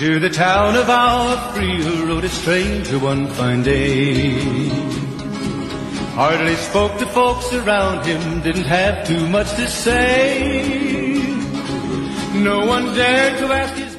To the town of Agua Fria rode a stranger one fine day. Hardly spoke to folks around him, didn't have too much to say. No one dared to ask his